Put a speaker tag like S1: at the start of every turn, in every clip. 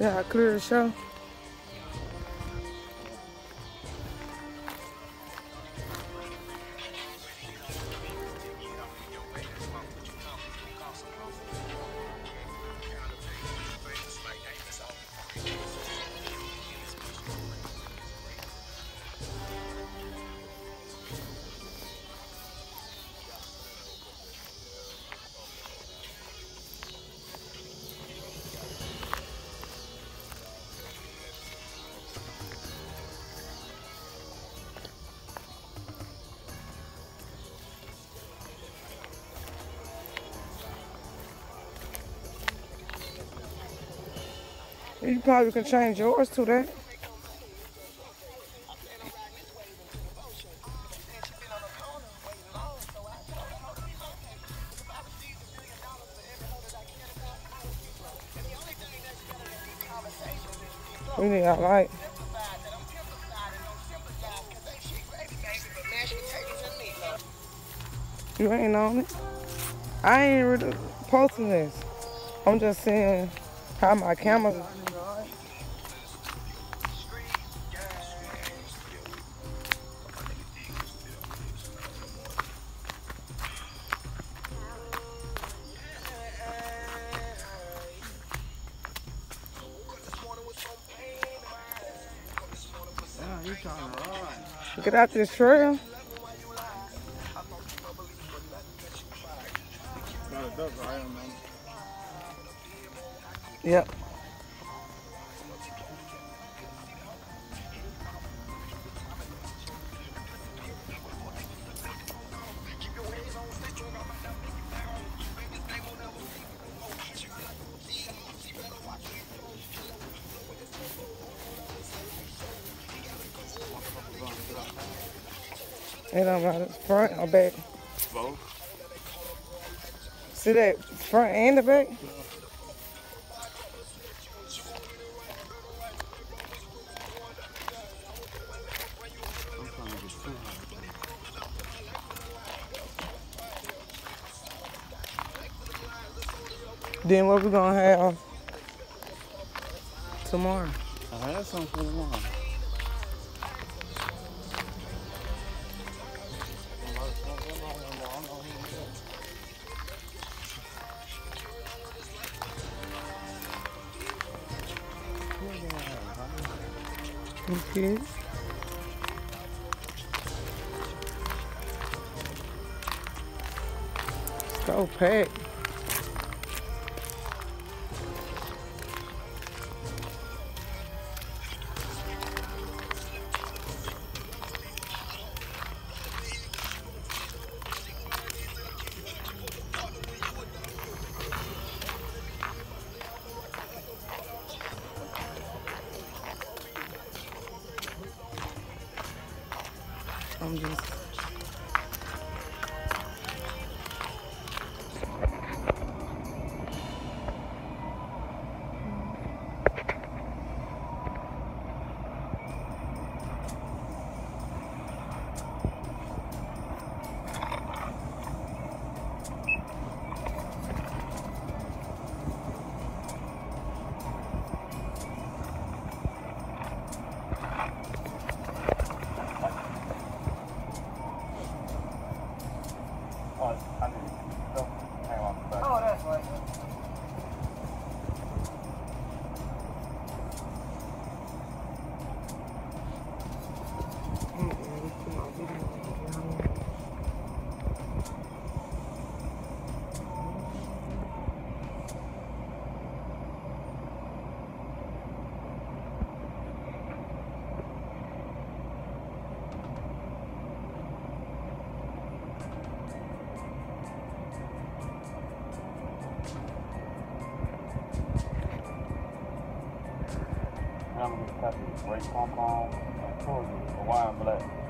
S1: How clear the show? You probably can change yours to that. We need our light. You ain't on it. I ain't really posting this. I'm just saying how my camera. Get out this trail. Yep. It don't matter. Front or back.
S2: Both.
S1: See that front and the back?
S2: I'm trying to get too high.
S1: Then what we gonna have tomorrow?
S2: I had something for tomorrow.
S1: Okay. So packed. I'm just.
S2: The brake pump. I told you, wire black.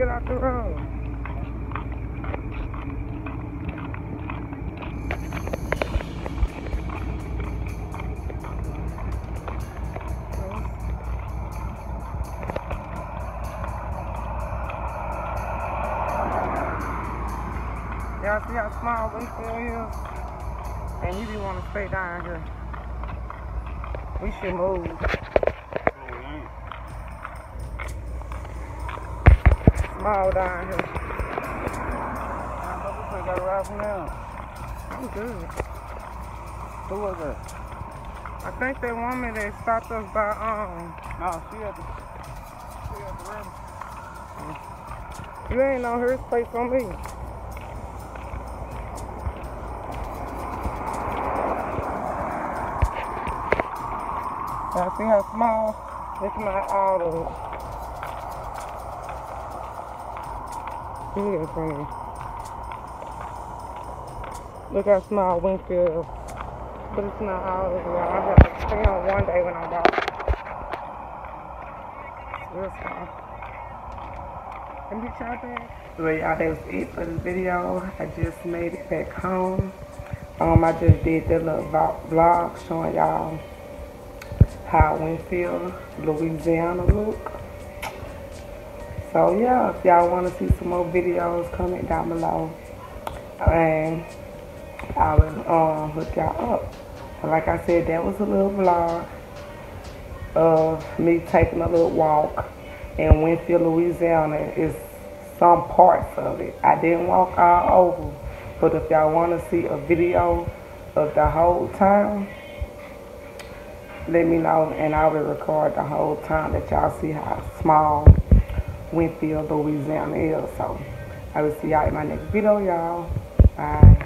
S1: get out the road. Y'all see how small Winnfield is? And you be want to stay down here. We should move. Small down here.
S2: I got a ride from now.
S1: I'm good.
S2: Who was that?
S1: I think that woman that stopped us by um
S2: No, she at the, she at the rim.
S1: you ain't on her place on me. Y'all see how small? It's not all of it. Let in front of you. Look how small Winnfield. But it's not all of y'all. I have to stay on one day when I'm. It's real small. Can you try that? Well, y'all, that was it for this video. I just made it back home. Um, I just did that little vlog showing y'all how Winnfield, Louisiana look. So yeah, if y'all want to see some more videos, comment down below. And I will um, hook y'all up. And like I said, that was a little vlog of me taking a little walk in Winnfield, Louisiana. Is some parts of it. I didn't walk all over, but if y'all want to see a video of the whole time, let me know and I will record the whole time that y'all see how small Winnfield, Louisiana is. So I will see y'all in my next video, y'all. Bye.